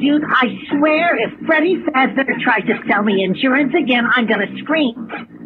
dude, I swear if Freddie Fazbear tries to sell me insurance again, I'm gonna scream.